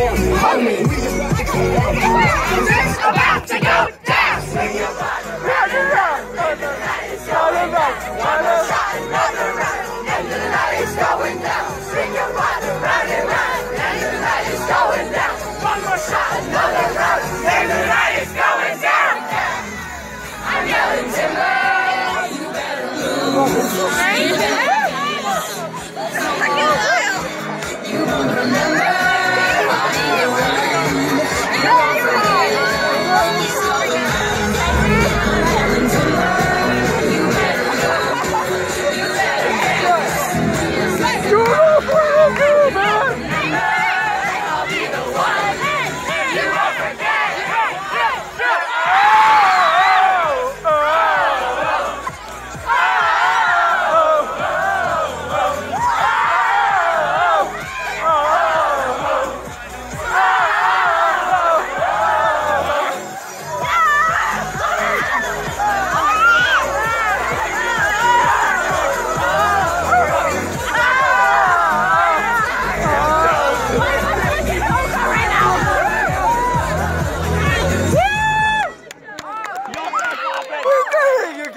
Homie, we just about to go down. It's about to go down. Swing your body round and round. And the night is going round. One more shot, another round. And the night is going down. Swing your body round and round. And the night is going down. One more shot, another round. And the night is going down. I'm yelling timber. You better move.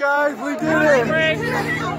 guys. We did it.